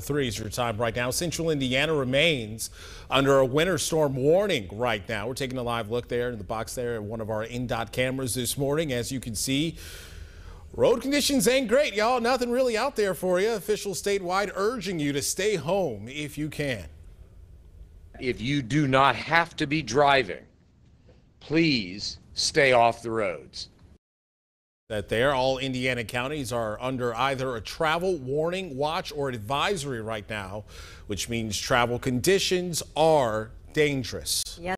Three is your time right now. Central Indiana remains under a winter storm warning right now. We're taking a live look there in the box there at one of our INDOT cameras this morning. As you can see, road conditions ain't great, y'all. Nothing really out there for you. Officials statewide urging you to stay home if you can. If you do not have to be driving, please stay off the roads. That there. All Indiana counties are under either a travel warning, watch, or advisory right now, which means travel conditions are dangerous. Yes.